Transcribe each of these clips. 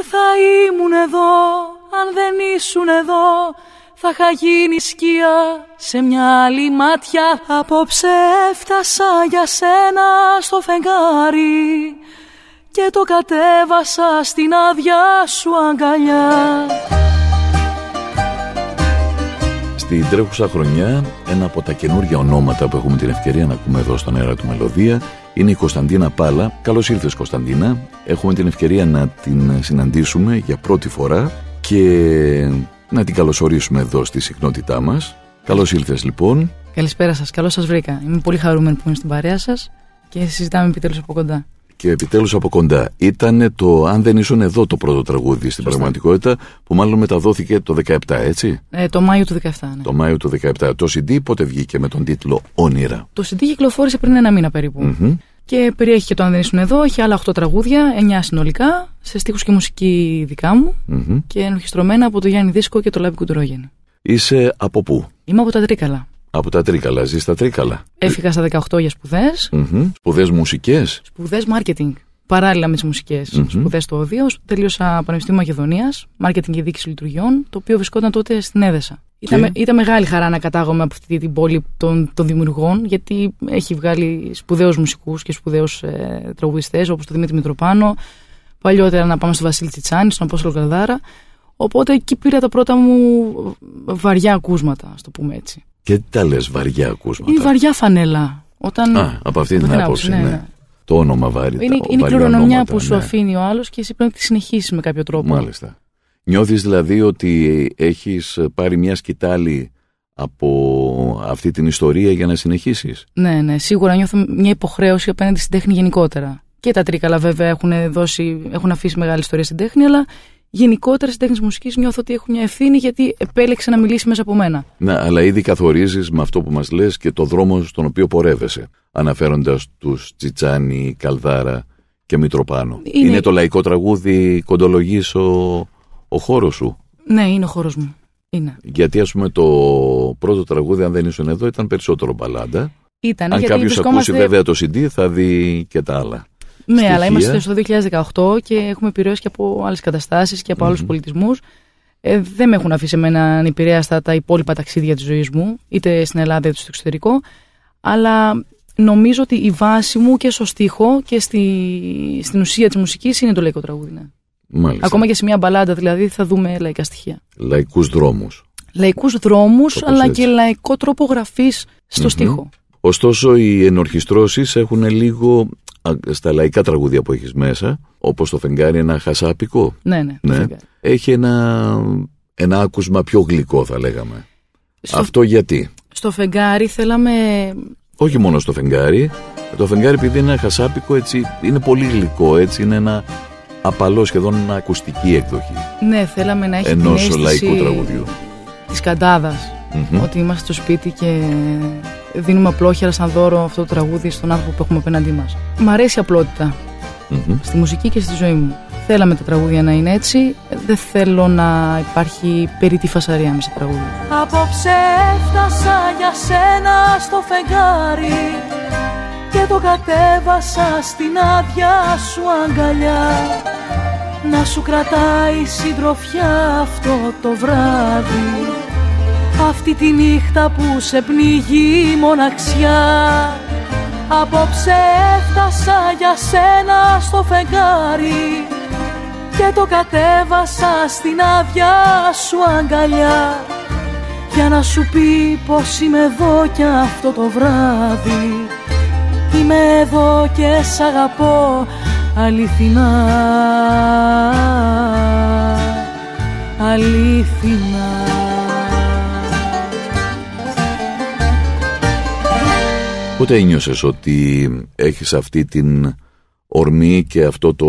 Δεν θα ήμουν εδώ αν δεν ήσουν εδώ. Θα είχα γίνει σκιά σε μια άλλη μάτια. Απόψε έφτασα για σένα στο φεγγάρι Και το κατέβασα στην άδεια σου αγκαλιά Στην τρέχουσα χρονιά, ένα από τα καινούργια ονόματα που έχουμε την ευκαιρία να ακούμε εδώ στον αέρα του Μελωδία είναι η Κωνσταντίνα Πάλα. Καλώς ήρθες Κωνσταντίνα. Έχουμε την ευκαιρία να την συναντήσουμε για πρώτη φορά και να την καλωσορίσουμε εδώ στη συχνότητά μας. Καλώς ήρθες λοιπόν. Καλησπέρα σας, καλώς σας βρήκα. Είμαι πολύ χαρούμενη που είμαι στην παρέα σας και συζητάμε επιτέλους από κοντά. Και επιτέλους από κοντά. Ήταν το Αν δεν ήσουν εδώ το πρώτο τραγούδι στην πραγματικότητα, που μάλλον μεταδόθηκε το 17, έτσι; Ε, το Μάιο του 17. Ναι. Το Μάιο του 17. Το CD πότε βγήκε με τον τίτλο Όνειρα. Το CD κυκλοφόρησε πριν ένα μήνα περίπου. Και περιέχει και το Αν δεν ήσουν εδώ, έχει άλλα 8 τραγούδια, 9 συνολικά, σε στίχους και μουσική δικά μου mm-hmm. και ενορχιστρωμένα από το Γιάννη Δίσκο και το Λάμπη Κουντρόγεν. Είσαι από πού; Είμαι από τα Τρίκαλα. Από τα Τρίκαλα, ζεις στα Τρίκαλα. Έφυγα στα 18 για σπουδές. Mm-hmm. Σπουδές μουσικές; Σπουδές marketing. Παράλληλα με τις μουσικές mm-hmm. σπουδές στο Οδείο, τελείωσα Πανεπιστήμιο Μακεδονίας, marketing και διοίκηση λειτουργιών, το οποίο βρισκόταν τότε στην Έδεσα. Ήταν, ήταν μεγάλη χαρά να κατάγομαι από αυτή την πόλη των, των δημιουργών, γιατί έχει βγάλει σπουδαίους μουσικούς και σπουδαίους ε, τραγουδιστές, όπως το Δημήτρη Μητροπάνο. Παλιότερα να πάμε στο Βασίλη Τσιτσάνη, στον Απόστολο Καλδάρα. Οπότε εκεί πήρα τα πρώτα μου βαριά ακούσματα, ας το πούμε έτσι. Και τι τα λες, βαριά ακούσματα; Είναι βαριά φανέλα. Όταν... Α, από αυτή την άποψη, ναι. ναι. Ναι. Το όνομα βάρη. Είναι, είναι η κληρονομιά που σου ναι. αφήνει ο άλλος και εσύ πρέπει να τη συνεχίσεις με κάποιο τρόπο. Μάλιστα. Νιώθεις δηλαδή ότι έχεις πάρει μια σκητάλη από αυτή την ιστορία για να συνεχίσεις; Ναι, ναι, σίγουρα νιώθω μια υποχρέωση απέναντι στην τέχνη γενικότερα. Και τα τρίκαλα βέβαια έχουν, δώσει, έχουν αφήσει μεγάλη ιστορία στην τέχνη, αλλά γενικότερα στην τέχνη μουσικής νιώθω ότι έχω μια ευθύνη γιατί επέλεξε να μιλήσει μέσα από μένα. Ναι, αλλά ήδη καθορίζεις με αυτό που μας λες και το δρόμο στον οποίο πορεύεσαι, αναφέροντας τους Τσιτσάνι, Καλδάρα και Μητροπάνο. Είναι, είναι το λαϊκό τραγούδι κοντολογής ο ο χώρος σου; Ναι, είναι ο χώρος μου. Είναι. Γιατί ας πούμε το πρώτο τραγούδι, αν δεν ήσουν εδώ, ήταν περισσότερο μπαλάντα. Ήταν, αν κάποιος ακούσει βέβαια το CD, θα δει και τα άλλα. Ναι, στοιχεία. αλλά είμαστε στο 2018 και έχουμε επιρρώσει και από άλλες καταστάσεις και από mm-hmm. άλλου πολιτισμούς. Ε, δεν με έχουν αφήσει εμένα ανυπηρέαστα τα υπόλοιπα ταξίδια της ζωής μου, είτε στην Ελλάδα είτε στο εξωτερικό. Αλλά νομίζω ότι η βάση μου και στο στίχο και στη, στην ουσία της μουσικής είναι το λαϊκό τραγούδι. Ναι. Μάλιστα. Ακόμα και σε μια μπαλάντα δηλαδή θα δούμε λαϊκά στοιχεία. Λαϊκούς δρόμους. Λαϊκούς δρόμους, αλλά έτσι. και λαϊκό τρόπο γραφής στο mm-hmm. στίχο. Ωστόσο, οι ενορχιστρώσεις έχουν λίγο στα λαϊκά τραγούδια που έχεις μέσα, όπως το φεγγάρι, ένα χασάπικο. Ναι, ναι. ναι. Έχει ένα, ένα άκουσμα πιο γλυκό, θα λέγαμε. Στο... Αυτό γιατί; Στο φεγγάρι θέλαμε. Όχι μόνο στο φεγγάρι. Το φεγγάρι, επειδή είναι ένα χασάπικο, έτσι, είναι πολύ γλυκό, έτσι, είναι ένα απαλό σχεδόν ακουστική εκδοχή. Ναι, θέλαμε να έχει ενός λαϊκού τραγουδιού. Της καντάδας. Mm-hmm. Ότι είμαστε στο σπίτι και δίνουμε απλόχερα σαν δώρο αυτό το τραγούδι στον άνθρωπο που έχουμε απέναντί μας. Μ' αρέσει η απλότητα. Mm-hmm. Στη μουσική και στη ζωή μου. Θέλαμε τα τραγούδια να είναι έτσι. Δεν θέλω να υπάρχει περί τη φασαρία με στα τραγούδια. Απόψε έφτασα για σένα στο φεγγάρι και το κατέβασα στην άδεια σου αγκαλιά να σου κρατάει συντροφιά αυτό το βράδυ αυτή τη νύχτα που σε πνίγει μοναξιά. Απόψε έφτασα για σένα στο φεγγάρι και το κατέβασα στην άδεια σου αγκαλιά. Για να σου πει πως είμαι εδώ κι αυτό το βράδυ. Είμαι εδώ και σ' αγαπώ αληθινά. Αληθινά Πότε ένιωσες ότι έχεις αυτή την ορμή και αυτό το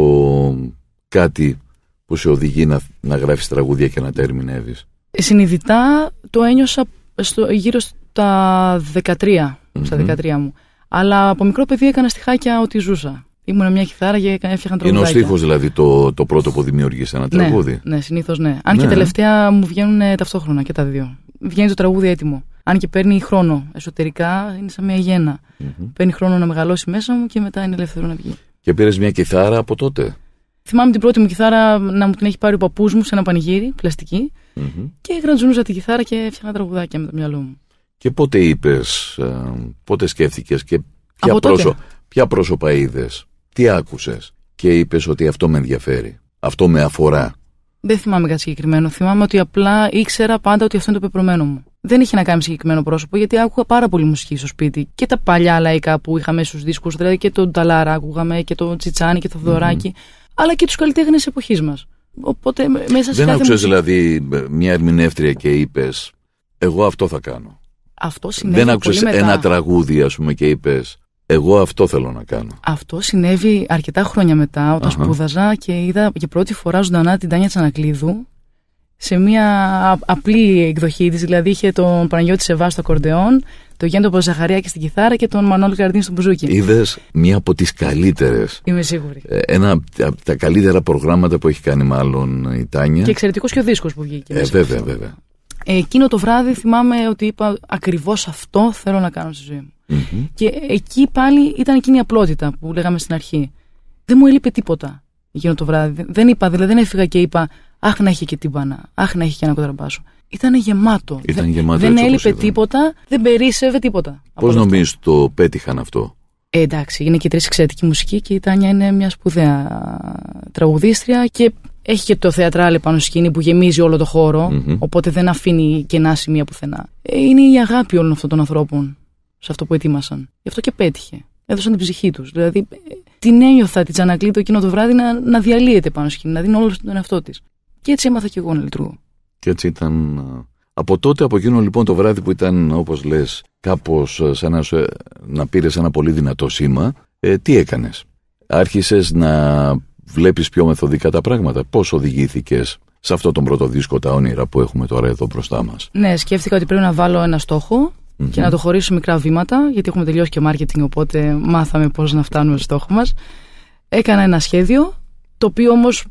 κάτι που σε οδηγεί να, να γράφεις τραγούδια και να τα ερμηνεύεις; Συνειδητά το ένιωσα στο, γύρω στα 13, στα 13 μου. Αλλά από μικρό παιδί έκανα στιχάκια ότι ζούσα. Ήμουν μια κιθάρα και έφτιαχνα τραγουδάκια. Είναι ο στίχος δηλαδή το, το πρώτο που δημιούργησε ένα ναι, τραγούδι; Ναι, συνήθως ναι. Αν ναι. και τελευταία μου βγαίνουν ταυτόχρονα και τα δύο. Βγαίνει το τραγούδι έτοιμο. Αν και παίρνει χρόνο. Εσωτερικά είναι σαν μια γένα. Mm-hmm. Παίρνει χρόνο να μεγαλώσει μέσα μου και μετά είναι ελεύθερο να βγει. Και πήρες μια κιθάρα από τότε; Θυμάμαι την πρώτη μου κιθάρα να μου την έχει πάρει ο παππούς μου σε ένα πανηγύρι, πλαστική. Mm-hmm. Και γρατζουνούσα τη κιθάρα και έφτιαχνα τραγουδάκια με το μυαλό μου. Και πότε είπες, ε, πότε σκέφτηκες και ποια, πρόσω... ποια πρόσωπα είδες, τι άκουσες και είπες ότι αυτό με ενδιαφέρει, αυτό με αφορά; Δεν θυμάμαι κάτι συγκεκριμένο. Θυμάμαι ότι απλά ήξερα πάντα ότι αυτό είναι το πεπρωμένο μου. Δεν είχε να κάνει συγκεκριμένο πρόσωπο, γιατί άκουγα πάρα πολύ μουσική στο σπίτι. Και τα παλιά λαϊκά που είχαμε στους δίσκους, δηλαδή και τον Ταλάρα άκουγαμε και τον Τσιτσάνι και το Θοδωράκι, mm-hmm. αλλά και τους καλλιτέχνες εποχής μας. Οπότε μέσα σε Δεν άκουσες δηλαδή μια ερμηνεύτρια και είπες, Εγώ αυτό θα κάνω. Αυτό συνέβη Δεν άκουσες ένα τραγούδι, ας πούμε, και είπες, Εγώ αυτό θέλω να κάνω. Αυτό συνέβη αρκετά χρόνια μετά, όταν uh-huh. σπούδαζα και είδα για πρώτη φορά ζωντανά την Τάνια Τσανακλείδου σε μια απλή εκδοχή της. Δηλαδή είχε τον Παναγιώτη Σεβά στο κορντεόν, τον Γέντο Ποζαχαρία και στην κιθάρα και τον Μανώλη Καρδίνη στο μπουζούκι. Είδες μία από τις καλύτερες. Είμαι σίγουρη. Ε, ένα από τα καλύτερα προγράμματα που έχει κάνει, μάλλον η Τάνια. Και εξαιρετικό και ο δίσκος που βγήκε. Ε, βέβαια, βέβαια. Εκείνο το βράδυ θυμάμαι ότι είπα ακριβώς αυτό θέλω να κάνω στη ζωή μου. Mm-hmm. Και εκεί πάλι ήταν εκείνη η απλότητα που λέγαμε στην αρχή. Δεν μου έλειπε τίποτα εκείνο το βράδυ. Δεν είπα, δηλαδή δεν έφυγα και είπα Αχ να έχει και τύμπανα, αχ να έχει και ένα κοντραμπάσο. Ήταν γεμάτο. Ήταν γεμάτο δεν έλειπε τίποτα, δεν περίσευε τίποτα. Πώς νομίζεις το πέτυχαν αυτό; Ε, εντάξει, είναι και τρεις εξαιρετική μουσική και η Τάνια είναι μια σπουδαία τραγουδίστρια και έχει και το θεατράλε πάνω σκηνή που γεμίζει όλο το χώρο, mm-hmm. οπότε δεν αφήνει κενά σημεία πουθενά. Ε, είναι η αγάπη όλων αυτών των ανθρώπων σε αυτό που ετοίμασαν. Γι' αυτό και πέτυχε. Έδωσαν την ψυχή τους. Δηλαδή, ε, την ένιωθα τη Τζανακλή το εκείνο το βράδυ να, να διαλύεται πάνω σκηνή, να δίνει όλο τον εαυτό της. Και έτσι έμαθα και εγώ να λειτουργώ. Και έτσι ήταν. Από τότε, από εκείνο λοιπόν το βράδυ που ήταν, όπως λες, κάπως σαν να, να πήρες ένα πολύ δυνατό σήμα, ε, τι έκανες; Άρχισες να βλέπεις πιο μεθοδικά τα πράγματα; Πώς οδηγήθηκες σε αυτό τον πρώτο δίσκο, τα όνειρα που έχουμε τώρα εδώ μπροστά μας; Ναι, σκέφτηκα ότι πρέπει να βάλω ένα στόχο mm-hmm. και να το χωρίσω μικρά βήματα, γιατί έχουμε τελειώσει και marketing, οπότε μάθαμε πώς να φτάνουμε στο στόχο μας. Έκανα ένα σχέδιο, το οποίο όμως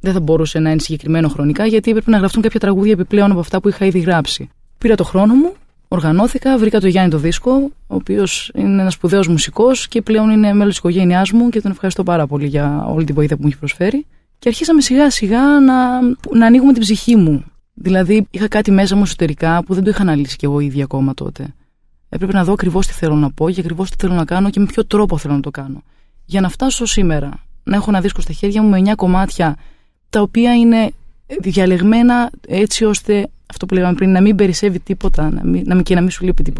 δεν θα μπορούσε να είναι συγκεκριμένο χρονικά, γιατί έπρεπε να γραφτούν κάποια τραγούδια επιπλέον από αυτά που είχα ήδη γράψει. Πήρα το χρόνο μου, οργανώθηκα, βρήκα τον Γιάννη το δίσκο, ο οποίος είναι ένας σπουδαίος μουσικός και πλέον είναι μέλος της οικογένειάς μου και τον ευχαριστώ πάρα πολύ για όλη την βοήθεια που μου έχει προσφέρει. Και αρχίσαμε σιγά σιγά να, να ανοίγουμε την ψυχή μου. Δηλαδή, είχα κάτι μέσα μου εσωτερικά που δεν το είχα αναλύσει κι εγώ ήδη ακόμα τότε. Έπρεπε να δω ακριβώς τι θέλω να πω και ακριβώς τι θέλω να κάνω και με ποιο τρόπο θέλω να το κάνω. Για να φτάσω σήμερα, να έχω ένα δίσκο στα χέρια μου με 9 κομμάτια τα οποία είναι διαλεγμένα έτσι ώστε αυτό που λέγαμε πριν να μην περισσεύει τίποτα να μην, να και να μην σου λείπει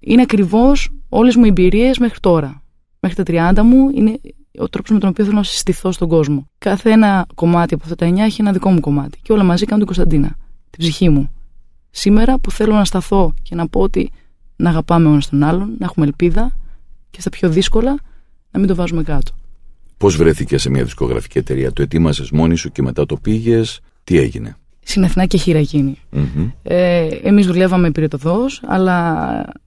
Είναι ακριβώς όλες μου οι εμπειρίες μέχρι τώρα. Μέχρι τα 30 μου είναι ο τρόπος με τον οποίο θέλω να συστηθώ στον κόσμο. Κάθε ένα κομμάτι από αυτά τα 9 έχει ένα δικό μου κομμάτι. Και όλα μαζί κάνουν την Κωνσταντίνα, την ψυχή μου. Σήμερα που θέλω να σταθώ και να πω ότι να αγαπάμε ένας τον άλλον, να έχουμε ελπίδα και στα πιο δύσκολα να μην το βάζουμε κάτω. Πώς βρέθηκε σε μια δισκογραφική εταιρεία, το ετοίμασε μόνη σου και μετά το πήγες, τι έγινε; Συνεθνά και χειραγίνη. Mm-hmm. Ε, Εμείς δουλεύαμε πυρετοδό, αλλά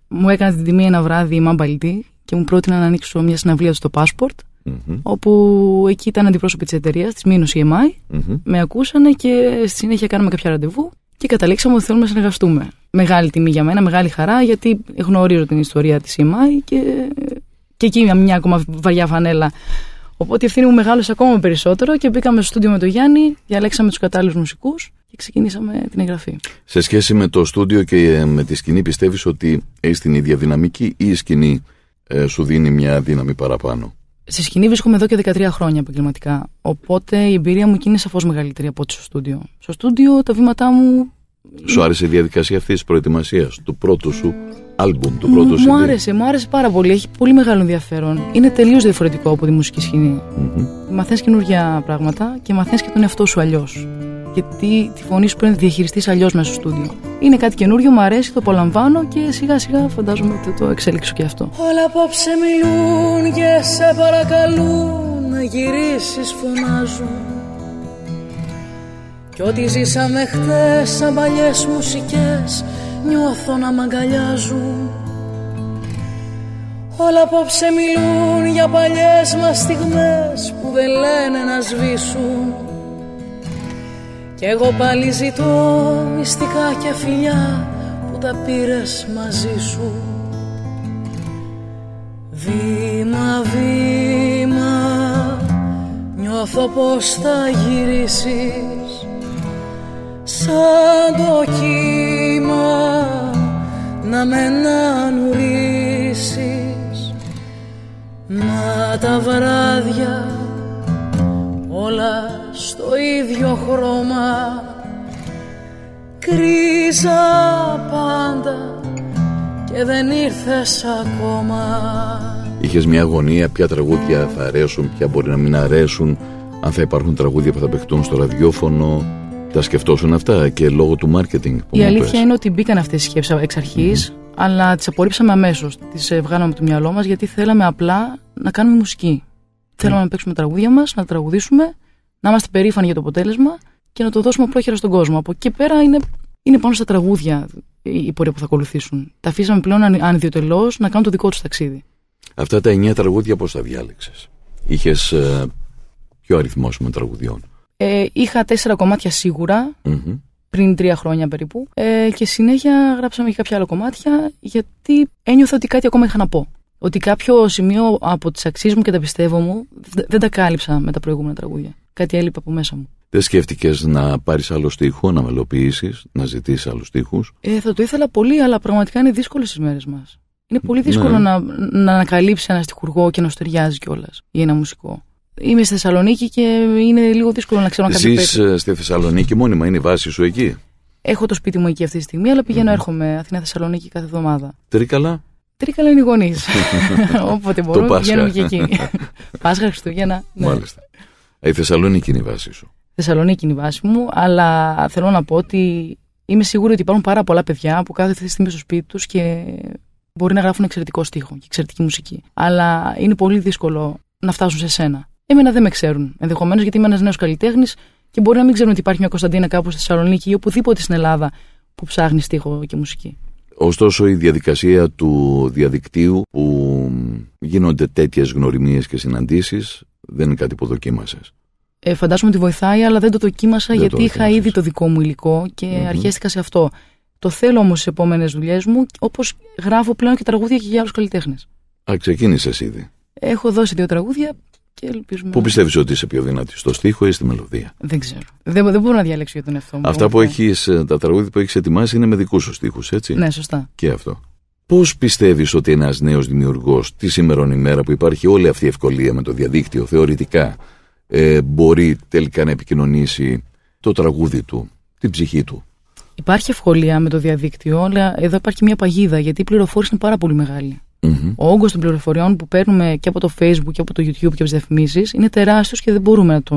μου έκανες την τιμή ένα βράδυ η Μαμπαλτή και μου πρότεινε να ανοίξω μια συναυλία στο Passport. Mm-hmm. Όπου εκεί ήταν αντιπρόσωποι της εταιρείας, της Μήνο EMI. Mm-hmm. Με ακούσανε και στη συνέχεια κάναμε κάποια ραντεβού και καταλήξαμε ότι θέλουμε να συνεργαστούμε. Μεγάλη τιμή για μένα, μεγάλη χαρά, γιατί γνωρίζω την ιστορία της EMI και, και εκεί μια ακόμα βαριά φανέλα Οπότε η ευθύνη μου μεγάλωσε ακόμα περισσότερο και μπήκαμε στο στούντιο με τον Γιάννη, διαλέξαμε τους κατάλληλους μουσικούς και ξεκινήσαμε την εγγραφή. Σε σχέση με το στούντιο και ε, με τη σκηνή, πιστεύεις ότι έχει την ίδια δυναμική ή η σκηνή ε, σου δίνει μια δύναμη παραπάνω; Στη σκηνή βρίσκομαι εδώ και 13 χρόνια επαγγελματικά. Οπότε η εμπειρία μου εκεί είναι σαφώς μεγαλύτερη από ό,τι στο στούντιο. Στο στούντιο τα βήματά μου. Σου άρεσε η διαδικασία αυτής της προετοιμασίας, του πρώτου σου; Άλμπουμ, του πρώτου Μου άρεσε, μου άρεσε πάρα πολύ. Έχει πολύ μεγάλο ενδιαφέρον. Είναι τελείως διαφορετικό από τη μουσική σκηνή. Mm-hmm. Μαθαίνεις καινούργια πράγματα και μαθαίνεις και τον εαυτό σου αλλιώς. Γιατί τη φωνή σου πρέπει να τη διαχειριστείς αλλιώς μέσα στο στούντιο. Είναι κάτι καινούριο, μου αρέσει, το απολαμβάνω και σιγά σιγά φαντάζομαι ότι το εξέλιξω και αυτό. Όλα απόψε μιλούν και σε παρακαλούν να γυρίσεις, φωνάζουν. Κι ό,τι ζήσαμε χθες σαν παλιές μουσικές νιώθω να μ' αγκαλιάζουν. Όλα απόψε μιλούν για παλιές μας στιγμές που δεν λένε να σβήσουν. Κι εγώ πάλι ζητώ μυστικά και φιλιά που τα πήρες μαζί σου. Βήμα βήμα Νιώθω πως θα γυρίσεις σαν το κύμα να με νουρίσεις Μα τα βράδια όλα στο ίδιο χρώμα. Κρίζα πάντα και δεν ήρθες ακόμα. Είχες μια αγωνία ποια τραγούδια θα αρέσουν, ποια μπορεί να μην αρέσουν. Αν θα υπάρχουν τραγούδια που θα παιχτούν στο ραδιόφωνο τα σκεφτόσουν αυτά και λόγω του marketing που Η αλήθεια είναι ότι μπήκαν αυτές οι σκέψεις εξ αρχης αλλά τις απορρίψαμε αμέσως, τις βγάλαμε από το μυαλό μας γιατί θέλαμε απλά να κάνουμε μουσική. Θέλαμε να παίξουμε τα τραγούδια μας, να τραγουδήσουμε, να είμαστε περήφανοι για το αποτέλεσμα και να το δώσουμε απλόχερα στον κόσμο. Από εκεί πέρα είναι, είναι πάνω στα τραγούδια η πορεία που θα ακολουθήσουν. Τα αφήσαμε πλέον ανιδιοτελώς να κάνουν το δικό τους ταξίδι. Αυτά τα εννιά τραγούδια πώς τα διάλεξες; Είχες ε, ποιο αριθμό με τραγουδιών; Ε, είχα τέσσερα κομμάτια πριν τρία χρόνια περίπου. Ε, και συνέχεια γράψαμε και κάποια άλλα κομμάτια, γιατί ένιωθα ότι κάτι ακόμα είχα να πω. Ότι κάποιο σημείο από τις αξίες μου και τα πιστεύω μου δεν τα κάλυψα με τα προηγούμενα τραγούδια. Κάτι έλειπε από μέσα μου. Δεν σκέφτηκες να πάρεις άλλο στίχο, να μελοποιήσεις, να ζητήσεις άλλους στίχους; Ε, θα το ήθελα πολύ, αλλά πραγματικά είναι δύσκολο στι μέρες μας. Είναι πολύ δύσκολο ναι. να, να ανακαλύψει ένα στιχουργό και να σου ταιριάζει κιόλας ή ένα μουσικό. Είμαι στη Θεσσαλονίκη και είναι λίγο δύσκολο να ξέρω να κάνει. Ζεις ε, στη Θεσσαλονίκη μόνιμα, είναι η βάση σου εκεί; Έχω το σπίτι μου εκεί αυτή τη στιγμή, αλλά πηγαίνω, mm-hmm. έρχομαι Αθήνα-Θεσσαλονίκη κάθε εβδομάδα. Τρίκαλα; Τρίκαλα είναι οι γονείς. Όποτε μπορούμε, πηγαίνουμε και εκεί. Πάσχα, Χριστούγεννα. Ναι. Μάλιστα. Η Θεσσαλονίκη είναι η βάση σου. Θεσσαλονίκη είναι η βάση μου, αλλά θέλω να πω ότι είμαι σίγουρη ότι υπάρχουν πάρα πολλά παιδιά που κάθε στιγμή στο σπίτι τους και μπορεί να γράφουν εξαιρετικό στίχο και εξαιρετική μουσική. Αλλά είναι πολύ δύσκολο να φτάσουν σε σένα. Εμένα δεν με ξέρουν ενδεχομένως γιατί είμαι ένας νέος καλλιτέχνης και μπορεί να μην ξέρουν ότι υπάρχει μια Κωνσταντίνα κάπου στη Θεσσαλονίκη ή οπουδήποτε στην Ελλάδα που ψάχνει στίχο και μουσική. Ωστόσο η διαδικασία του διαδικτύου που γίνονται τέτοιες γνωριμίες και συναντήσεις δεν είναι κάτι που δοκίμασες. Ε, φαντάζομαι ότι βοηθάει, αλλά δεν το δοκίμασα γιατί το είχα ήδη το δικό μου υλικό και mm αρχίστηκα σε αυτό. Το θέλω όμως στις επόμενες δουλειές μου, όπως γράφω πλέον και τραγούδια και για άλλους καλλιτέχνες. Α, ξεκίνησες ήδη. Έχω δώσει δύο τραγούδια και ελπίζουμε. Πού πιστεύεις ότι είσαι πιο δυνατή, στο στίχο ή στη μελωδία; Δεν ξέρω. Δεν, δεν μπορώ να διαλέξω για τον εαυτό μου. Αυτά που έχεις, ε, τα τραγούδια που έχεις ετοιμάσει είναι με δικούς σου στίχους, έτσι; Ναι, σωστά. Και αυτό. Πώς πιστεύεις ότι ένας νέος δημιουργός τη σήμερα ημέρα που υπάρχει όλη αυτή η ευκολία με το διαδίκτυο θεωρητικά ε, μπορεί τελικά να επικοινωνήσει το τραγούδι του, την ψυχή του; Υπάρχει ευκολία με το διαδίκτυο, αλλά εδώ υπάρχει μια παγίδα γιατί η πληροφόρηση είναι πάρα πολύ μεγάλη. Mm-hmm. Ο όγκος των πληροφοριών που παίρνουμε και από το Facebook και από το YouTube και από τις διαφημίσεις είναι τεράστιος και δεν μπορούμε να, το,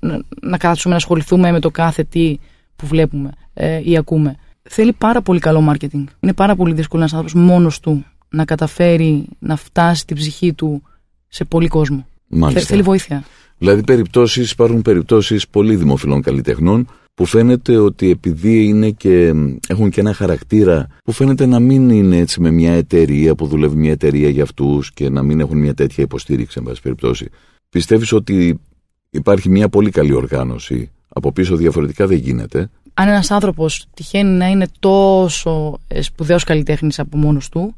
να, να κάτσουμε να ασχοληθούμε με το κάθε τι που βλέπουμε ε, ή ακούμε. Θέλει πάρα πολύ καλό marketing. Είναι πάρα πολύ δύσκολο ένας άνθρωπος μόνος του να καταφέρει να φτάσει την ψυχή του σε πολύ κόσμο. Μάλιστα. Θέλει βοήθεια. Δηλαδή, περιπτώσεις, υπάρχουν περιπτώσεις πολύ δημοφιλών καλλιτεχνών που φαίνεται ότι επειδή είναι και, έχουν και ένα χαρακτήρα που φαίνεται να μην είναι έτσι με μια εταιρεία που δουλεύει μια εταιρεία για αυτούς και να μην έχουν μια τέτοια υποστήριξη, εν πάση περιπτώσει. Πιστεύεις ότι υπάρχει μια πολύ καλή οργάνωση; Από πίσω διαφορετικά δεν γίνεται. Αν ένας άνθρωπος τυχαίνει να είναι τόσο σπουδαίος καλλιτέχνης από μόνος του,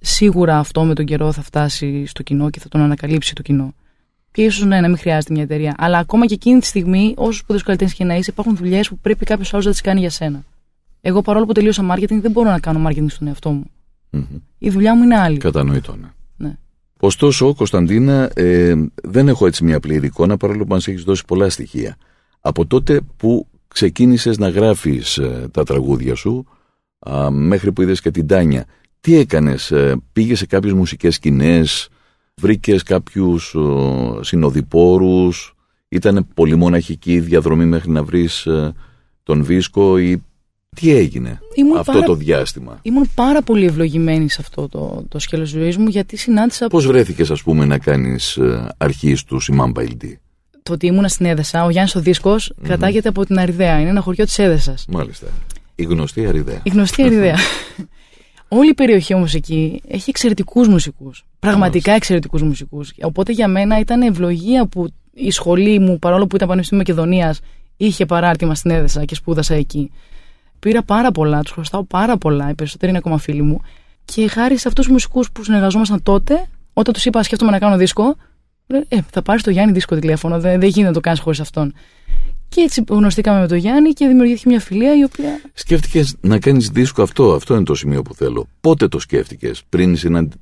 σίγουρα αυτό με τον καιρό θα φτάσει στο κοινό και θα τον ανακαλύψει το κοινό και ίσω ναι, να μην χρειάζεται μια εταιρεία. Αλλά ακόμα και εκείνη τη στιγμή, όσο σπουδαίο καλλιτέχνη και να είσαι, υπάρχουν δουλειές που πρέπει κάποιος άλλος να τις κάνει για σένα. Εγώ παρόλο που τελείωσα marketing, δεν μπορώ να κάνω marketing στον εαυτό μου. Mm-hmm. Η δουλειά μου είναι άλλη. Κατανοητό, ναι. ναι. Ωστόσο, Κωνσταντίνα, ε, δεν έχω έτσι μια πλήρη εικόνα, παρόλο που μας έχεις δώσει πολλά στοιχεία. Από τότε που ξεκίνησες να γράφεις ε, τα τραγούδια σου, α, μέχρι που είδες και την Τάνια, τι έκανες, ε, πήγες σε κάποιες μουσικές σκηνές, βρήκες κάποιους συνοδοιπόρους, ήταν πολύ μοναχική η διαδρομή μέχρι να βρεις ε, τον Βίσκο ή τι έγινε αυτό το διάστημα; Ήμουν πάρα πολύ ευλογημένη σε αυτό το, το σκέλος ζωής μου γιατί συνάντησα... Πώς βρέθηκες ας πούμε να κάνεις ε, αρχής του Σιμάν Παϊλτή; Το ότι ήμουν στην Έδεσα, ο Γιάννης ο Δίσκος mm-hmm. κρατάγεται από την Αριδαία, είναι ένα χωριό της Έδεσας. Μάλιστα. Η γνωστή Αριδαία. Η γνωστή Αριδαία. Όλη η περιοχή όμως εκεί έχει εξαιρετικούς μουσικούς. Πραγματικά εξαιρετικούς μουσικούς. Οπότε για μένα ήταν ευλογία που η σχολή μου, παρόλο που ήταν Πανεπιστήμιο Μακεδονίας, είχε παράρτημα στην Έδεσα και σπούδασα εκεί. Πήρα πάρα πολλά, τους χρωστάω πάρα πολλά. Οι περισσότεροι είναι ακόμα φίλοι μου. Και χάρη σε αυτούς τους μουσικούς που συνεργαζόμασταν τότε, όταν τους είπα σκέφτομαι να κάνω δίσκο, Ε, θα πάρεις το Γιάννη δίσκο τηλέφωνο, δεν, δεν γίνεται να το κάνεις χωρίς αυτόν. Και έτσι γνωστήκαμε με τον Γιάννη και δημιουργήθηκε μια φιλία η οποία. Σκέφτηκες να κάνεις δίσκο αυτό, αυτό είναι το σημείο που θέλω. Πότε το σκέφτηκες, πριν συναντ...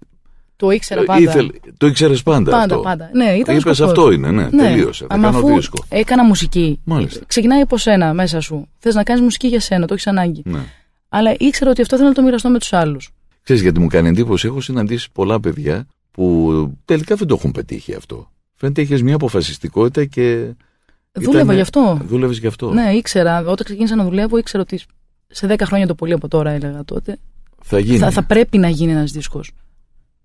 Το ήξερα πάντα. Ήθελ... Το ήξερες πάντα. Πάντα, αυτό. πάντα. Ναι, ήταν Είπες αυτό είναι, ναι, ναι. τελείωσε. Θα κάνω δίσκο. Έκανα μουσική. Μάλιστα. Ξεκινάει από σένα μέσα σου. Θες να κάνεις μουσική για σένα, το έχεις ανάγκη. Ναι. Αλλά ήξερα ότι αυτό θέλω να το μοιραστώ με τους άλλους. Ξέρεις γιατί μου κάνει εντύπωση, έχω συναντήσει πολλά παιδιά που τελικά δεν το έχουν πετύχει αυτό. Φαίνεται έχεις μια αποφασιστικότητα και. Δούλευα Ήτανε... γι' αυτό. Δούλευες γι' αυτό. Ναι, ήξερα. Όταν ξεκίνησα να δουλεύω, ήξερα ότι σε 10 χρόνια το πολύ από τώρα έλεγα τότε. Θα γίνει. Θα, θα πρέπει να γίνει ένας δίσκος.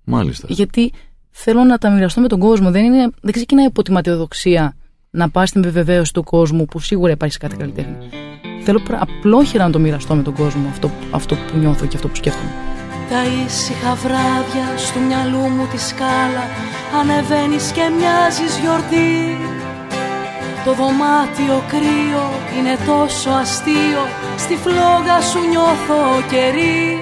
Μάλιστα. Γιατί θέλω να τα μοιραστώ με τον κόσμο. Δεν, είναι, δεν ξεκινάει από τη ματιοδοξία να πας στην βεβαίωση του κόσμου που σίγουρα υπάρχει κάτι καλλιτέχνη. Θέλω απλόχερα να το μοιραστώ με τον κόσμο αυτό, αυτό που νιώθω και αυτό που σκέφτομαι. Τα ήσυχα βράδια στο μυαλού μου τη σκάλα Ανεβαίνεις και μοιάζεις γιορτή Το δωμάτιο κρύο είναι τόσο αστείο. Στη φλόγα σου νιώθω καιρή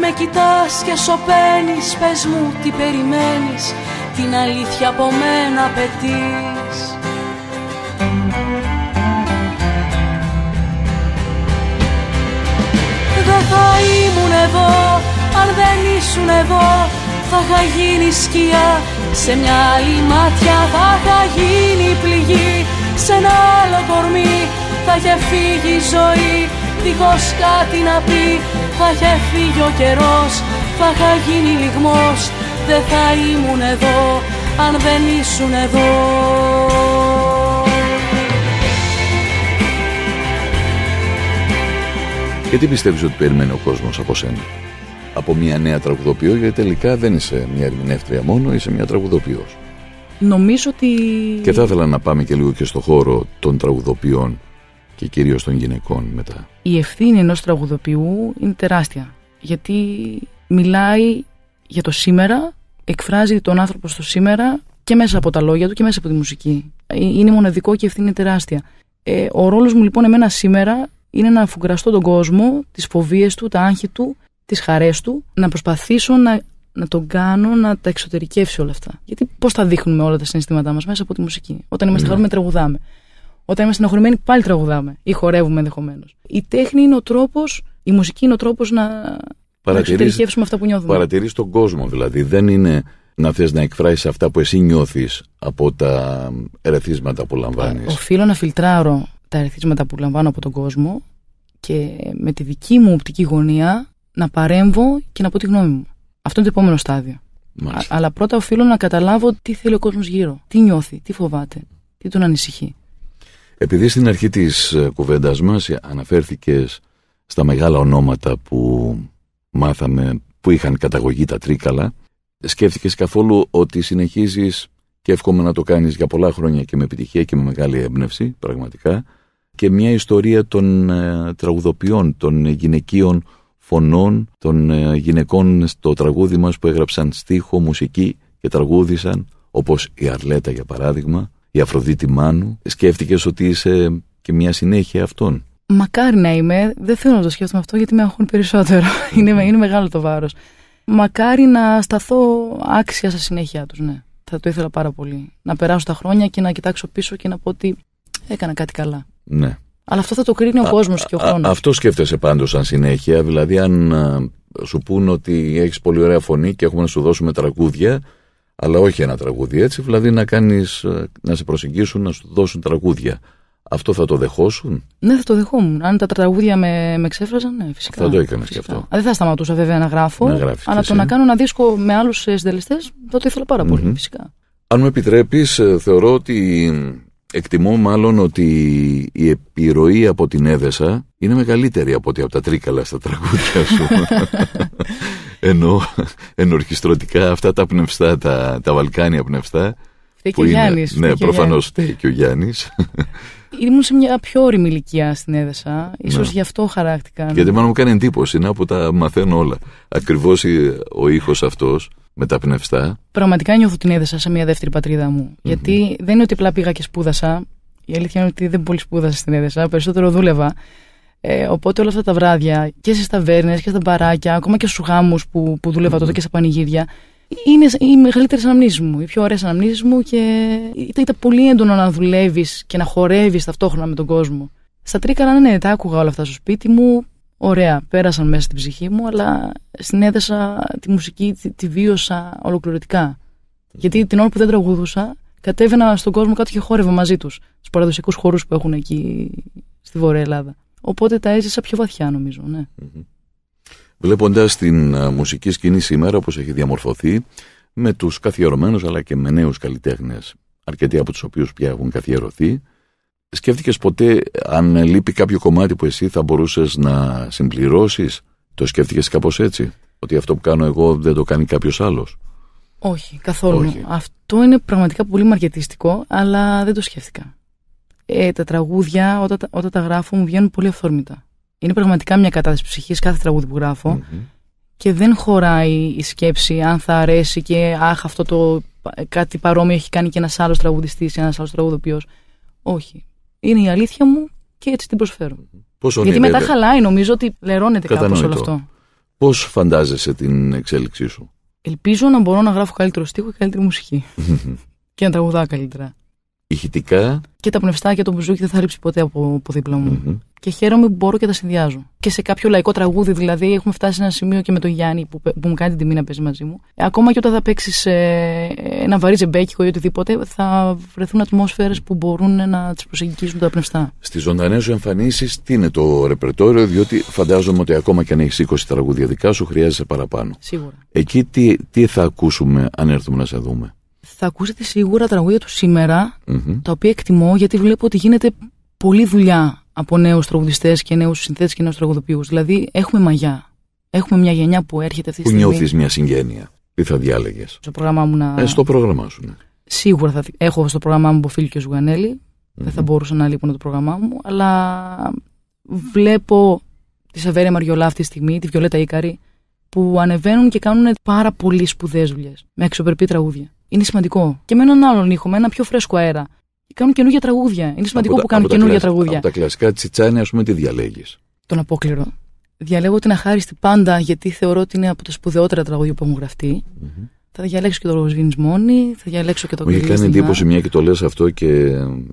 Με κοιτάς και σωπαίνεις Πες μου τι περιμένεις. Την αλήθεια από μένα πετείς Δεν θα ήμουν εδώ. Αν δεν ήσουν εδώ θα είχα γίνει σκιά Σε μια άλλη μάτια θα είχα γίνει πληγή. Σε ένα άλλο κορμί θα είχε φύγει η ζωή. Δίχως κάτι να πει θα είχε φύγει ο καιρός. Θα είχα γίνει λιγμός δεν θα ήμουν εδώ Αν δεν ήσουν εδώ. Γιατί πιστεύεις ότι περιμένει ο κόσμος από σένα; Από μια νέα τραγουδοποιό, γιατί τελικά δεν είσαι μια ερμηνεύτρια μόνο, είσαι μια τραγουδοποιός. Νομίζω ότι. Και θα ήθελα να πάμε και λίγο και στο χώρο των τραγουδοποιών και κυρίως των γυναικών μετά. Η ευθύνη ενός τραγουδοποιού είναι τεράστια. Γιατί μιλάει για το σήμερα, εκφράζει τον άνθρωπο στο σήμερα και μέσα από τα λόγια του και μέσα από τη μουσική. Ε, είναι μοναδικό και η ευθύνη είναι τεράστια. Ε, ο ρόλος μου λοιπόν εμένα σήμερα είναι να αφουγκραστώ τον κόσμο, τις φοβίες του, τα άγχη του τις χαρές του, να προσπαθήσω να, να τον κάνω να τα εξωτερικεύσει όλα αυτά. Γιατί πώς θα δείχνουμε όλα τα συναισθήματά μας μέσα από τη μουσική; Όταν είμαστε ναι. χαρούμενοι τραγουδάμε. Όταν είμαστε ενοχωρημένοι πάλι τραγουδάμε ή χορεύουμε ενδεχομένως. Η τέχνη είναι ο τρόπος, η μουσική είναι ο τρόπος να, να εξωτερικεύσουμε αυτά που νιώθουμε. Παρατηρείς τον κόσμο δηλαδή. Δεν είναι να θες να εκφράσεις αυτά που εσύ νιώθεις από τα ερεθίσματα που λαμβάνεις. Οφείλω να φιλτράρω τα ερεθίσματα που λαμβάνω από τον κόσμο και με τη δική μου οπτική γωνία να παρέμβω και να πω τη γνώμη μου. Αυτό είναι το επόμενο στάδιο. αλλά πρώτα οφείλω να καταλάβω τι θέλει ο κόσμος γύρω. Τι νιώθει, τι φοβάται, τι τον ανησυχεί. Επειδή στην αρχή της ε, κουβέντας μας αναφέρθηκες στα μεγάλα ονόματα που μάθαμε που είχαν καταγωγή τα τρίκαλα, σκέφτηκες καθόλου ότι συνεχίζεις και εύχομαι να το κάνεις για πολλά χρόνια και με επιτυχία και με μεγάλη έμπνευση, πραγματικά, και μια ιστορία των ε, τραγουδοποιών, των γυναικείων φωνών των ε, γυναικών στο τραγούδι μας που έγραψαν στίχο, μουσική και τραγούδισαν όπως η Αρλέτα για παράδειγμα, η Αφροδίτη Μάνου. Σκέφτηκες ότι είσαι και μια συνέχεια αυτών; Μακάρι να είμαι, δεν θέλω να το σκέφτομαι αυτό γιατί με αγχώνει περισσότερο. είναι, είναι μεγάλο το βάρος. Μακάρι να σταθώ άξια στα συνέχεια τους, ναι. Θα το ήθελα πάρα πολύ. Να περάσω τα χρόνια και να κοιτάξω πίσω και να πω ότι έκανα κάτι καλά. Ναι. Αλλά αυτό θα το κρίνει ο κόσμος και ο χρόνος. Αυτό σκέφτεσαι πάντως σαν συνέχεια. Δηλαδή, αν σου πούν ότι έχεις πολύ ωραία φωνή και έχουμε να σου δώσουμε τραγούδια, αλλά όχι ένα τραγούδι έτσι, δηλαδή να, κάνεις, να σε προσεγγίσουν να σου δώσουν τραγούδια. Αυτό θα το δεχόσουν; Ναι, θα το δεχόμουν. Αν τα τραγούδια με, με ξέφραζαν, ναι, φυσικά. Θα το έκανες και αυτό. Δεν θα σταματούσα βέβαια να γράφω. Να αλλά το να κάνω ένα δίσκο με άλλους συντελεστές θα το ήθελα πάρα πολύ, φυσικά. Αν μου επιτρέπεις, ε, θεωρώ ότι Εκτιμώ μάλλον ότι η επιρροή από την Έδεσα είναι μεγαλύτερη από ότι από τα τρίκαλα στα τραγούδια σου. ενώ ενορχιστρωτικά αυτά τα πνευστά, τα, τα Βαλκάνια πνευστά. Φταίει και ο Γιάννης. Ναι, προφανώς φταίει και ο Γιάννης. Ήμουν σε μια πιο όρημη ηλικία στην Έδεσα. Ίσως ναι. γι' αυτό χαράκτηκαν. Γιατί μάλλον μου κάνει εντύπωση, είναι που τα μαθαίνω όλα. Ακριβώς ο ήχος αυτός με τα πνευστά. Πραγματικά νιώθω την έδεσα σε μια δεύτερη πατρίδα μου. Γιατί δεν είναι ότι απλά πήγα και σπούδασα. Η αλήθεια είναι ότι δεν πολύ σπούδασα στην έδεσα, περισσότερο δούλευα. Ε, οπότε όλα αυτά τα βράδια και στις ταβέρνες και στα μπαράκια, ακόμα και στους γάμους που, που δούλευα τότε και στα πανηγύρια, είναι οι μεγαλύτερες αναμνήσεις μου, οι πιο ωραίες αναμνήσεις μου και ήταν, πολύ έντονο να δουλεύεις και να χορεύεις ταυτόχρονα με τον κόσμο. Στα τρίκαρα, ναι, τα άκουγα όλα αυτά στο σπίτι μου. Ωραία, πέρασαν μέσα στην ψυχή μου, αλλά συνέδεσα τη μουσική, τη, τη βίωσα ολοκληρωτικά. Γιατί την ώρα που δεν τραγουδούσα, κατέβαινα στον κόσμο κάτω και χόρευα μαζί τους. Στους παραδοσιακούς χώρου που έχουν εκεί στη Βορεια Ελλάδα. Οπότε τα έζησα πιο βαθιά, νομίζω, ναι. Βλέποντας την μουσική σκηνή σήμερα, όπως έχει διαμορφωθεί, με τους καθιερωμένους αλλά και με νέους καλλιτέχνες, αρκετοί από τους οποίους πια έχουν καθιερωθεί, σκέφτηκες ποτέ αν λείπει κάποιο κομμάτι που εσύ θα μπορούσες να συμπληρώσεις, το σκέφτηκες κάπως έτσι, ότι αυτό που κάνω εγώ δεν το κάνει κάποιος άλλος; Όχι, καθόλου. Αυτό είναι πραγματικά πολύ μαρκετιστικό, αλλά δεν το σκέφτηκα. Ε, τα τραγούδια, όταν, όταν τα γράφω, μου βγαίνουν πολύ αυθόρμητα. Είναι πραγματικά μια κατάσταση ψυχής κάθε τραγούδι που γραφω και δεν χωράει η σκέψη αν θα αρέσει και αχ, αυτό το κάτι παρόμοιο έχει κάνει και ένας άλλος τραγουδιστής ή ένας άλλος τραγουδοποιός. Όχι. Είναι η αλήθεια μου και έτσι την προσφέρω. Πόσο Γιατί μετά χαλάει, νομίζω ότι λερώνεται κάπως όλο αυτό. Πώς φαντάζεσαι την εξέλιξή σου, Ελπίζω να μπορώ να γράφω καλύτερο στίχο και καλύτερη μουσική. και να τραγουδάω καλύτερα. Ηχητικά; Και τα πνευστάκια το μπουζούκι δεν θα λείψει ποτέ από, από δίπλα μου. Και χαίρομαι που μπορώ και τα συνδυάζω. Και σε κάποιο λαϊκό τραγούδι, δηλαδή, έχουμε φτάσει σε ένα σημείο και με τον Γιάννη που, που μου κάνει την τιμή να παίζει μαζί μου. Ε, ακόμα και όταν θα παίξει ε, ένα βαρύ ζεμπέκικο ή οτιδήποτε, θα βρεθούν ατμόσφαιρες που μπορούν να τις προσεγγίσουν τα πνευστά. Στις ζωντανές σου εμφανίσεις, τι είναι το ρεπερτόριο, διότι φαντάζομαι ότι ακόμα και αν έχεις 20 τραγούδια δικά σου, χρειάζεσαι παραπάνω. Σίγουρα. Εκεί τι, τι θα ακούσουμε αν έρθουμε να σε δούμε; Θα ακούσετε σίγουρα τραγούδια του σημερα τα οποία εκτιμώ γιατί βλέπω ότι γίνεται πολλή δουλειά από νέους τραγουδιστές και νέους συνθέτες και νέους τραγουδοποιούς. Δηλαδή, έχουμε μαγιά. Έχουμε μια γενιά που έρχεται αυτή τη στιγμή. Που νιώθεις μια συγγένεια. Τι θα διάλεγες; Στο πρόγραμμά μου να. Ε, στο πρόγραμμά σου, ναι. Σίγουρα θα έχω στο πρόγραμμά μου Μποφίλ και Ζουγανέλη. Δεν θα μπορούσα να λείπω το πρόγραμμά μου. Αλλά βλέπω τη Σαβέρια Μαριολά αυτή τη στιγμή, τη Βιολέτα Ήκαρη, που ανεβαίνουν και κάνουν πάρα πολύ σπουδαίες δουλειές. Με αξιοπρεπή τραγούδια είναι σημαντικό. Και με έναν άλλον ήχο, με ένα πιο φρέσκο αέρα. Κάνουν καινούργια τραγούδια. Είναι σημαντικό που κάνουν καινούργια τραγούδια. Από τα κλασικά τσιτσάνια, ας πούμε, τι διαλέγεις; Τον απόκληρο. Διαλέγω την αχάριστη πάντα γιατί θεωρώ ότι είναι από τα σπουδαιότερα τραγούδια που έχουν γραφτεί. Mm-hmm. Θα διαλέξω και το Ροσβίνη μόνη, θα διαλέξω και το Μου έχει κάνει εντύπωση μια και το λες αυτό και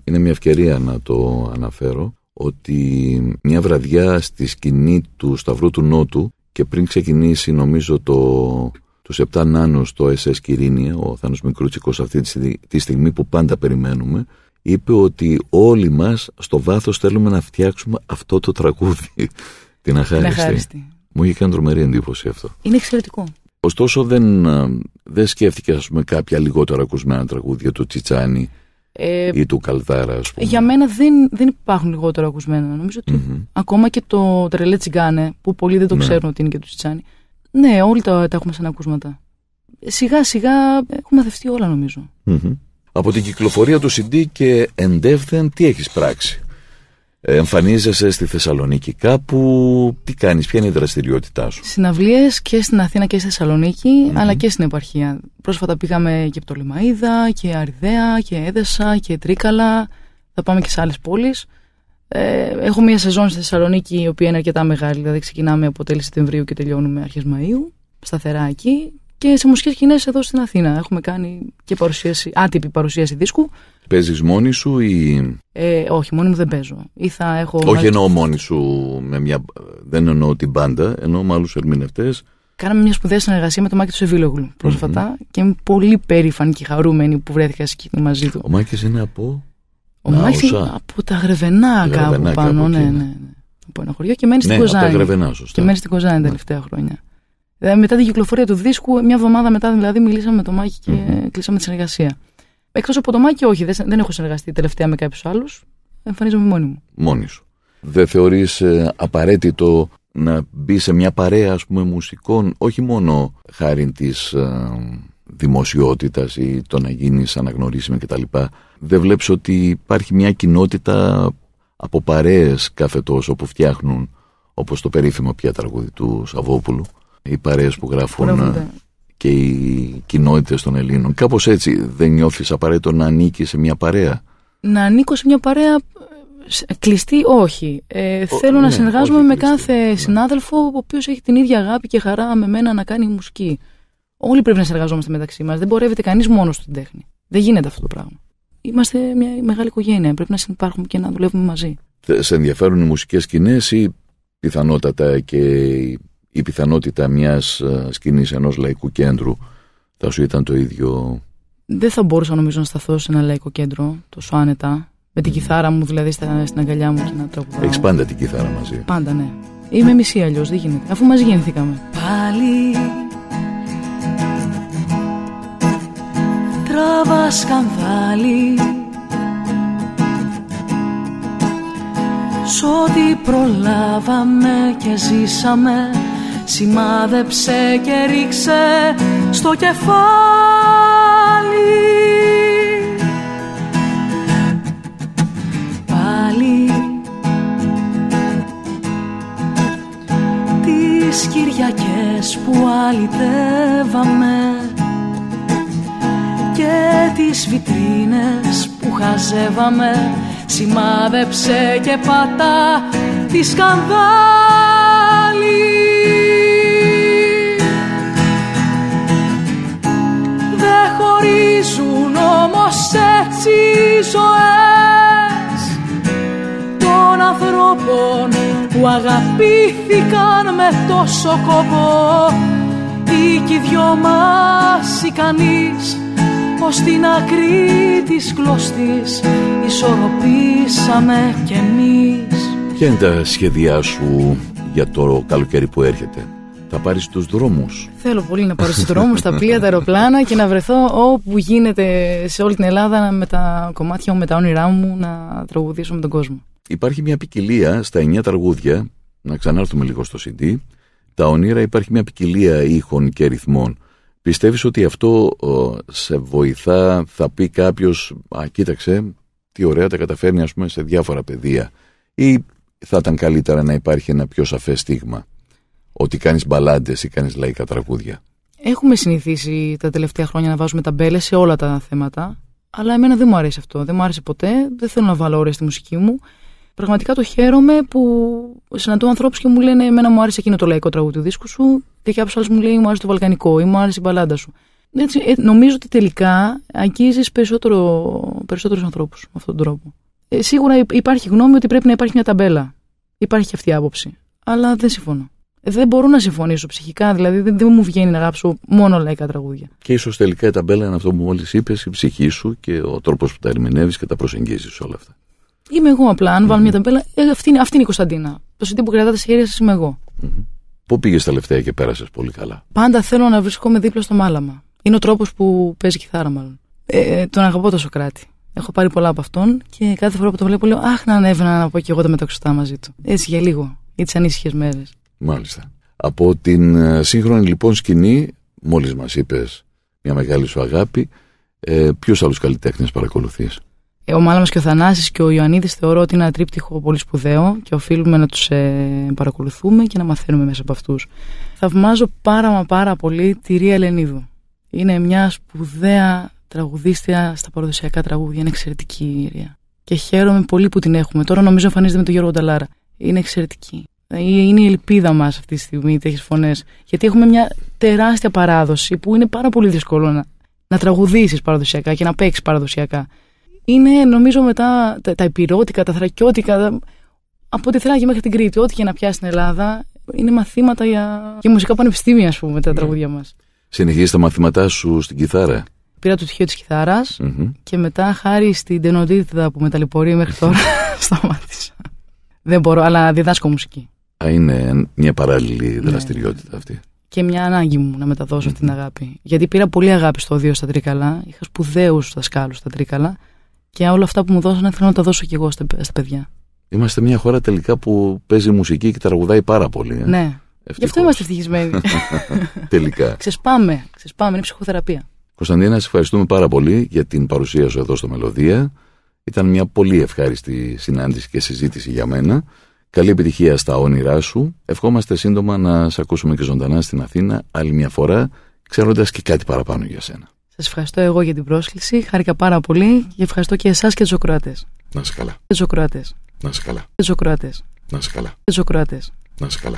είναι μια ευκαιρία να το αναφέρω ότι μια βραδιά στη σκηνή του Σταυρού του Νότου και πριν ξεκινήσει νομίζω το τους επτά νάνους στο SS Κυρίνια, ο Θάνος Μικρούτσικος αυτή τη στιγμή που πάντα περιμένουμε, είπε ότι όλοι μας στο βάθος θέλουμε να φτιάξουμε αυτό το τραγούδι, την αχάριστη. Μου είχε κάνει τρομερή εντύπωση αυτό. Είναι εξαιρετικό. Ωστόσο δεν, δεν σκέφτηκε ας πούμε κάποια λιγότερα ακουσμένα τραγούδια του Τσιτσάνι ε, ή του Καλδάρα ας πούμε. Για μένα δεν, δεν υπάρχουν λιγότερα ακουσμένα. Νομίζω ακόμα και το Τρελέ Τσιγκάνε που πολλοί δεν το ναι. ξέρουν ότι είναι και του Τσιτσάνι ναι, όλοι τα, τα έχουμε σαν ακούσματα. Σιγά σιγά έχουμε μαθευτεί όλα Από την κυκλοφορία του CD και εντεύθεν τι έχεις πράξει; Εμφανίζεσαι στη Θεσσαλονίκη κάπου, τι κάνεις, ποια είναι η δραστηριότητά σου; Συναυλίες και στην Αθήνα και στη θεσσαλονικη αλλά και στην επαρχία. Πρόσφατα πήγαμε και από το Λιμαΐδα και Αριδαία και Έδεσα και Τρίκαλα. Θα πάμε και σε άλλες πόλεις. Ε, έχω μια σεζόν στη Θεσσαλονίκη η οποία είναι αρκετά μεγάλη, δηλαδή ξεκινάμε από τέλη Σεπτεμβρίου και τελειώνουμε αρχές Μαΐου, σταθερά εκεί. Και σε μουσικές σκηνές εδώ στην Αθήνα. Έχουμε κάνει και παρουσίαση, άτυπη παρουσίαση δίσκου. Παίζεις μόνη σου ή. Ε, όχι, μόνη μου δεν παίζω. Ή θα έχω... Όχι εννοώ μόνη σου με μια. Δεν εννοώ την μπάντα, εννοώ με άλλους ερμηνευτές. Κάναμε μια σπουδαία συνεργασία με τον Μάκη του Σεβίλογλου πρόσφατα mm-hmm. και είμαι πολύ περήφανη και χαρούμενη που βρέθηκα σκηνή μαζί του. Ο Μάκης είναι από. Ο Μάκης από τα Γρεβενά κάπου πάνω, ναι, ναι, ναι. Από ένα χωριό και μένει στην Κοζάνη. Από τα Γρεβενά, σωστά. Και μένει στην Κοζάνη τα ναι. τελευταία χρόνια. Δηλαδή, μετά την κυκλοφορία του δίσκου, μια εβδομάδα μετά δηλαδή, μιλήσαμε με τον Μάκη και mm-hmm. κλείσαμε τη συνεργασία. Εκτός από τον Μάκη, όχι, δεν, έχω συνεργαστεί τελευταία με κάποιους άλλους. Εμφανίζομαι μόνη μου. Μόνη σου. Δεν θεωρείς ε, απαραίτητο να μπει σε μια παρέα ας πούμε μουσικών όχι μόνο χάρη της ε, δημοσιότητας ή το να γίνεις αναγνωρίσιμη κτλ. Δεν βλέπεις ότι υπάρχει μια κοινότητα από παρέες κάθε τόσο που φτιάχνουν όπως το περίφημο πια τραγούδι του Σαββόπουλου; Οι παρέες που γράφουν και οι κοινότητες των Ελλήνων. Κάπως έτσι δεν νιώθεις απαραίτητο να ανήκεις σε μια παρέα; Να ανήκω σε μια παρέα κλειστή όχι. Ε, θέλω να ναι, συνεργάζομαι με κάθε ναι. συνάδελφο ο οποίος έχει την ίδια αγάπη και χαρά με μένα να κάνει μουσική. Όλοι πρέπει να συνεργαζόμαστε μεταξύ μας. Δεν μπορεύεται κανείς μόνος στην τέχνη. Δεν γίνεται αυτό το πράγμα. Είμαστε μια μεγάλη οικογένεια. Πρέπει να συνεπάρχουμε και να δουλεύουμε μαζί. Σε ενδιαφέρουν οι μουσικές σκηνές ή πιθανότατα και η πιθανότητα μιας ε, σκηνής ενός λαϊκού κέντρου θα σου ήταν το ίδιο; Δεν θα μπορούσα νομίζω να σταθώ σε ένα λαϊκό κέντρο τόσο άνετα. Με την κιθάρα μου δηλαδή στην αγκαλιά μου και να τραγουδάω. Έχεις πάντα την κιθάρα μαζί. Πάντα, ναι. Είμαι μισή αλλιώς, δεν γίνεται. Αφού μαζί γεννηθήκαμε. Πάλι τράβα σκανδάλι Σ' ό,τι προλάβαμε και ζήσαμε Σημάδεψε και ρίξε στο κεφάλι. Πάλι Τις Κυριακές που αλυτεύαμε Και τις βιτρίνες που χαζεύαμε. Σημάδεψε και πατά τη σκανδάλι που αγαπήθηκαν με τόσο κόπο Ή κι οι δυο μας ικανείς ως την άκρη της κλωστής ισορροπήσαμε κι εμείς Ποια είναι τα σχέδιά σου για το καλοκαίρι που έρχεται; Θα πάρεις τους δρόμους. Θέλω πολύ να πάρω στους δρόμους, τα πλοία, τα αεροπλάνα και να βρεθώ όπου γίνεται σε όλη την Ελλάδα με τα κομμάτια μου, με τα όνειρά μου να τραγουδήσω με τον κόσμο. Υπάρχει μια ποικιλία στα 9 τραγούδια, να ξανάρθουμε λίγο στο CD. Τα όνειρα υπάρχει μια ποικιλία ήχων και ρυθμών. Πιστεύεις ότι αυτό σε βοηθά, θα πει κάποιος, α, κοίταξε, τι ωραία τα καταφέρνει ας πούμε σε διάφορα πεδία ή θα ήταν καλύτερα να υπάρχει ένα πιο σαφές στίγμα ότι κάνεις μπαλάντες ή κάνεις λαϊκά τραγούδια; Έχουμε συνηθίσει τα τελευταία χρόνια να βάζουμε ταμπέλες σε όλα τα θέματα, αλλά εμένα δεν μου αρέσει αυτό. Δεν μου άρεσε ποτέ, δεν θέλω να βάλω ώρες στη μουσική μου. Πραγματικά το χαίρομαι που συναντώ ανθρώπους και μου λένε: Εμένα μου άρεσε εκείνο το λαϊκό τραγούδι του δίσκου σου, και κάποιος άλλος μου λέει: Μου άρεσε το βαλκανικό ή μου άρεσε η μπαλάντα σου. Έτσι, ε, νομίζω ότι τελικά αγγίζεις περισσότερο, περισσότερους ανθρώπους με αυτόν τον τρόπο. Ε, σίγουρα υπάρχει γνώμη ότι πρέπει να υπάρχει μια ταμπέλα. Υπάρχει και αυτή η άποψη. Αλλά δεν συμφωνώ. Ε, δεν μπορώ να συμφωνήσω ψυχικά, δηλαδή δεν, δεν μου βγαίνει να γράψω μόνο λαϊκά τραγούδια. Και ίσως τελικά η ταμπέλα είναι αυτό που μόλις είπες, η ψυχή σου και ο τρόπος που τα ερμηνεύεις και τα προσεγγίζεις όλα αυτά. Είμαι εγώ απλά. Αν βάλω μια ταμπέλα, ε, αυτή, είναι, αυτή είναι η Κωνσταντίνα. Το σύντη που κρατάτε σε χέρια σας είμαι εγώ. Πού πήγες τελευταία και πέρασες πολύ καλά; Πάντα θέλω να βρισκόμαι δίπλα στο μάλαμα. Είναι ο τρόπος που παίζει κιθάρα, μάλλον. Ε, τον αγαπώ το Σοκράτη. Έχω πάρει πολλά από αυτόν και κάθε φορά που το βλέπω λέω Αχ, να ανέβαινα να πω και εγώ τα μεταξωτά μαζί του. Έτσι για λίγο, για τις ανήσυχες μέρες. Μάλιστα. Από την ε, σύγχρονη λοιπόν σκηνή, μόλις μας είπες μια μεγάλη σου αγάπη, ε, ποιους άλλους καλλιτέχνες παρακολουθείς; Ε, ο Μάλαμας και ο Θανάσης και ο Ιωαννίδης θεωρώ ότι είναι ένα τρίπτυχο πολύ σπουδαίο και οφείλουμε να τους ε, παρακολουθούμε και να μαθαίνουμε μέσα από αυτούς. Θαυμάζω πάρα μα πάρα πολύ τη Ρία Ελενίδου. Είναι μια σπουδαία τραγουδίστρια στα παραδοσιακά τραγούδια. Είναι εξαιρετική η Ρία. Και χαίρομαι πολύ που την έχουμε. Τώρα νομίζω εμφανίζεται με τον Γιώργο Νταλάρα. Είναι εξαιρετική. Είναι η ελπίδα μας αυτή τη στιγμή, οι τέτοιες φωνές. Γιατί έχουμε μια τεράστια παράδοση που είναι πάρα πολύ δύσκολο να, να τραγουδήσεις παραδοσιακά και να παίξεις παραδοσιακά είναι νομίζω μετά τα, τα υπηρώτικα, τα θρακιώτικα, από τη Θράκη μέχρι την Κρήτη, ό,τι και να πιάσει στην Ελλάδα, είναι μαθήματα για, για μουσικά πανεπιστήμια, ας πούμε, τα ναι. τραγούδια μας. Συνεχίζεις τα μαθήματά σου στην κιθάρα; Πήρα το τυχείο της κιθάρας και μετά, χάρη στην τενοντίτιδα που με ταλαιπωρεί μέχρι τώρα, σταμάτησα. Δεν μπορώ, αλλά διδάσκω μουσική. Α, είναι μια παράλληλη ναι. δραστηριότητα αυτή. Και μια ανάγκη μου να μεταδώσω αυτή την αγάπη. Γιατί πήρα πολύ αγάπη στο δύο στα Τρίκαλα. Είχα σπουδαίους δασκάλους στα Τρίκαλα και όλα αυτά που μου δώσανε θέλω να τα δώσω κι εγώ στα, παιδιά. Είμαστε μια χώρα τελικά που παίζει μουσική και τραγουδάει πάρα πολύ. Ε; Ναι. Ευτυχώς. Γι' αυτό είμαστε ευτυχισμένοι. τελικά. Ξεσπάμε. Ξεσπάμε. Είναι ψυχοθεραπεία. Κωνσταντίνα, σε ευχαριστούμε πάρα πολύ για την παρουσία σου εδώ στο Μελωδία. Ήταν μια πολύ ευχάριστη συνάντηση και συζήτηση για μένα. Καλή επιτυχία στα όνειρά σου. Ευχόμαστε σύντομα να σε ακούσουμε και ζωντανά στην Αθήνα άλλη μια φορά, ξέροντας και κάτι παραπάνω για σένα. Σας ευχαριστώ εγώ για την πρόσκληση. Χάρηκα πάρα πολύ και ευχαριστώ και εσάς και τους Ακροατές. Να σε καλά. Και τους Ακροατές. Να σε καλά. Και τους Ακροατές. Να σε καλά. Και τους Ακροατές. Να σε καλά.